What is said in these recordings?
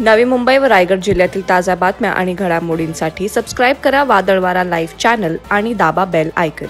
नवी मुंबई व रायगड जिल्ह्यातील ताज्या बातम्या आणि घडामोडींसाठी सबस्क्राईब करा वादळवारा लाईव्ह चॅनल आणि दाबा बेल आयकन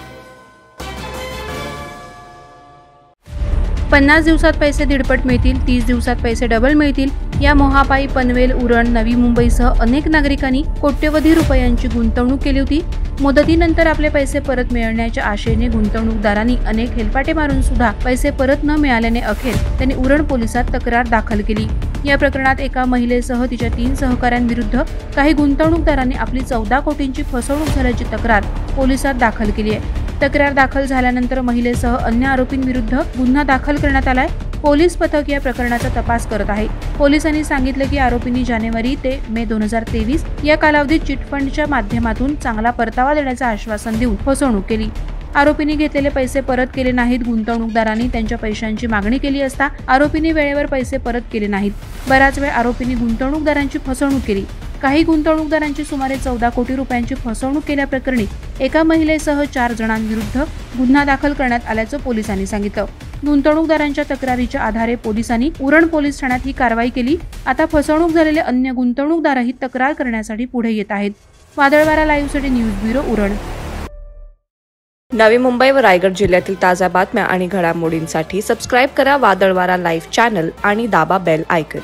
पन्नास दिवसात पैसे दीडपट मिळतील तीस दिवसात पैसे डबल मिळतील. या मोहापायी पनवेल उरण नवी मुंबईसह अनेक नागरिकांनी कोट्यवधी रुपयांची गुंतवणूक केली होती. मुदतीनंतर आपले पैसे परत मिळण्याच्या आशेने गुंतवणूकदारांनी अनेक हेलपाटे मारून सुद्धा पैसे परत न मिळाल्याने अखेर त्यांनी उरण पोलिसात तक्रार दाखल केली. या प्रकरणात एका महिलेसह तिच्या तीन सहकाऱ्यांविरुद्ध काही गुंतवणूकदारांनी आपली चौदा कोटींची फसवणूक झाल्याची तक्रार पोलिसात दाखल केली आहे. तक्रार दाखल झाल्यानंतर महिलेसह अन्य आरोपींविरुद्ध गुन्हा दाखल करण्यात आलाय. पोलीस पथक या प्रकरणाचा तपास करत आहे. पोलिसांनी सांगितलं की आरोपींनी जानेवारी ते मे दोन हजार तेवीस या कालावधीत चिटफंडच्या माध्यमातून चांगला परतावा देण्याचं आश्वासन देऊन फसवणूक केली. आरोपींनी घेतलेले पैसे परत केले नाहीत. गुंतवणूकदारांनी त्यांच्या पैशांची मागणी केली असता आरोपींनी वेळेवर पैसे परत केले नाहीत. बराच वेळ आरोपींनी गुंतवणूकदारांची फसवणूक केली. काही गुंतवणूकदारांची सुमारे चौदा कोटी रुपयांची फसवणूक केल्याप्रकरणी एका महिलेसह चार जणांविरुद्ध गुन्हा दाखल करण्यात आल्याचं पोलिसांनी सांगितलं. गुंतवणूकदारांच्या तक्रारीच्या आधारे पोलिसांनी उरण पोलीस ठाण्यात ही कारवाई केली. आता फसवणूक झालेले अन्य गुंतवणूकदारही तक्रार करण्यासाठी पुढे येत आहेत. वादळवारा लाईव्हसाठी न्यूज ब्युरो उरण. नवी मुंबई व रायगड जिल्ह्यातील ताज्या बातम्या आणि घडामोडींसाठी सबस्क्राईब करा वादळवारा लाईव्ह चॅनल आणि दाबा बेल आयकन